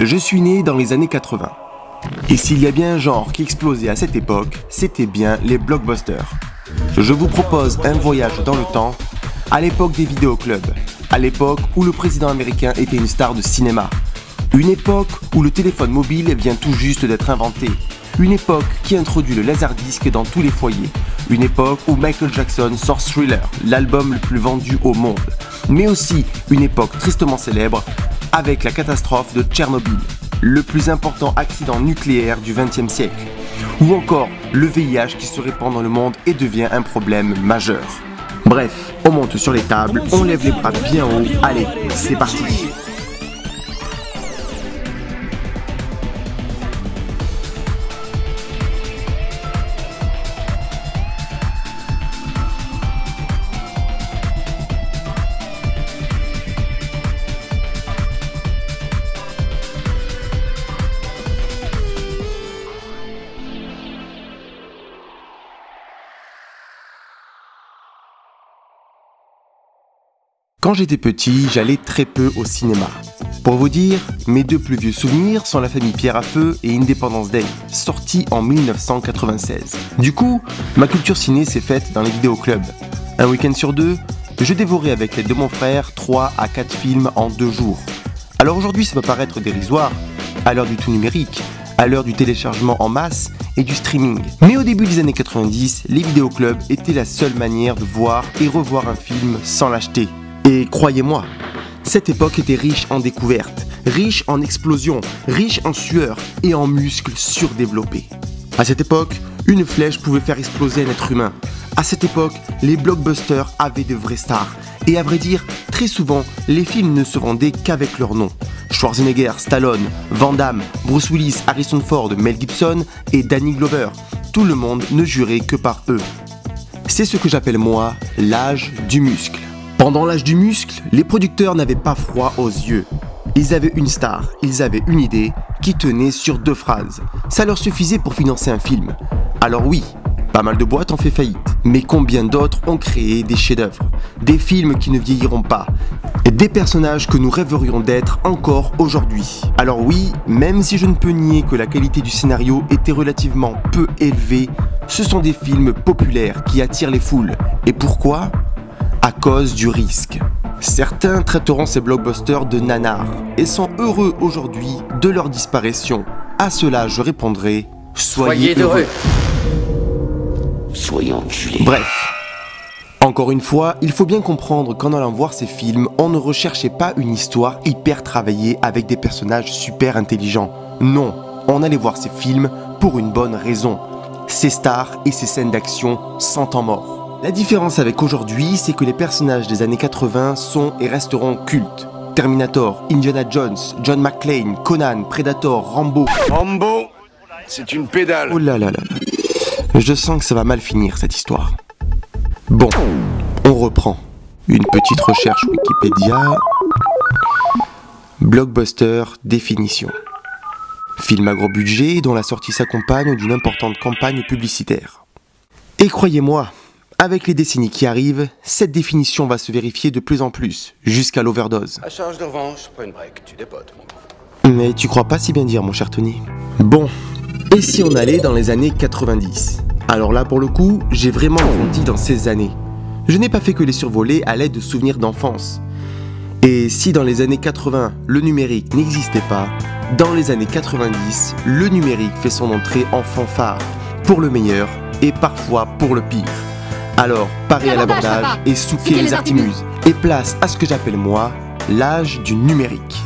Je suis né dans les années 80. Et s'il y a bien un genre qui explosait à cette époque, c'était bien les blockbusters. Je vous propose un voyage dans le temps, à l'époque des vidéoclubs, à l'époque où le président américain était une star de cinéma, une époque où le téléphone mobile vient tout juste d'être inventé, une époque qui introduit le laserdisc dans tous les foyers, une époque où Michael Jackson sort Thriller, l'album le plus vendu au monde, mais aussi une époque tristement célèbre avec la catastrophe de Tchernobyl, le plus important accident nucléaire du XXe siècle, ou encore le VIH qui se répand dans le monde et devient un problème majeur. Bref, on monte sur les tables, on lève les bras bien haut, allez, c'est parti Quand j'étais petit, j'allais très peu au cinéma. Pour vous dire, mes deux plus vieux souvenirs sont La famille Pierre à Feu et Independence Day, sortis en 1996. Du coup, ma culture ciné s'est faite dans les vidéoclubs. Un week-end sur deux, je dévorais avec l'aide de mon frère 3 à 4 films en deux jours. Alors aujourd'hui, ça peut paraître dérisoire, à l'heure du tout numérique, à l'heure du téléchargement en masse et du streaming. Mais au début des années 90, les vidéoclubs étaient la seule manière de voir et revoir un film sans l'acheter. Et croyez-moi, cette époque était riche en découvertes, riche en explosions, riche en sueur et en muscles surdéveloppés. À cette époque, une flèche pouvait faire exploser un être humain. À cette époque, les blockbusters avaient de vraies stars. Et à vrai dire, très souvent, les films ne se vendaient qu'avec leur nom. Schwarzenegger, Stallone, Van Damme, Bruce Willis, Harrison Ford, Mel Gibson et Danny Glover. Tout le monde ne jurait que par eux. C'est ce que j'appelle moi l'âge du muscle. Pendant l'âge du muscle, les producteurs n'avaient pas froid aux yeux. Ils avaient une star, ils avaient une idée qui tenait sur deux phrases. Ça leur suffisait pour financer un film. Alors oui, pas mal de boîtes ont fait faillite, mais combien d'autres ont créé des chefs-d'œuvre, des films qui ne vieilliront pas, et des personnages que nous rêverions d'être encore aujourd'hui. Alors oui, même si je ne peux nier que la qualité du scénario était relativement peu élevée, ce sont des films populaires qui attirent les foules. Et pourquoi? À cause du risque. Certains traiteront ces blockbusters de nanars et sont heureux aujourd'hui de leur disparition. À cela, je répondrai Soyez, heureux. Soyons Bref. Encore une fois, il faut bien comprendre qu'en allant voir ces films, on ne recherchait pas une histoire hyper travaillée avec des personnages super intelligents. Non, on allait voir ces films pour une bonne raison. Ces stars et ces scènes d'action sans temps mort. La différence avec aujourd'hui, c'est que les personnages des années 80 sont et resteront cultes. Terminator, Indiana Jones, John McClane, Conan, Predator, Rambo. Rambo, c'est une pédale. Oh là là là là. Je sens que ça va mal finir cette histoire. Bon, on reprend. Une petite recherche Wikipédia. Blockbuster, définition. Film à gros budget dont la sortie s'accompagne d'une importante campagne publicitaire. Et croyez-moi, avec les décennies qui arrivent, cette définition va se vérifier de plus en plus, jusqu'à l'overdose. À charge de revanche, une break, tu dépotes, Mais tu crois pas si bien dire, mon cher Tony Bon, et si on allait dans les années 90 Alors là, pour le coup, j'ai vraiment grandi dans ces années. Je n'ai pas fait que les survoler à l'aide de souvenirs d'enfance. Et si dans les années 80, le numérique n'existait pas, dans les années 90, le numérique fait son entrée en fanfare, pour le meilleur et parfois pour le pire. Alors, parez à l'abordage et souquez les artimuses. Et place à ce que j'appelle moi l'âge du numérique.